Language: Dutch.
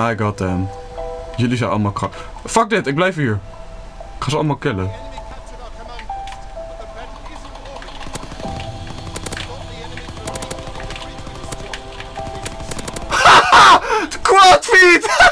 My god damn. Jullie zijn allemaal kracht. Fuck dit, ik blijf hier. Ik ga ze allemaal killen. Quad!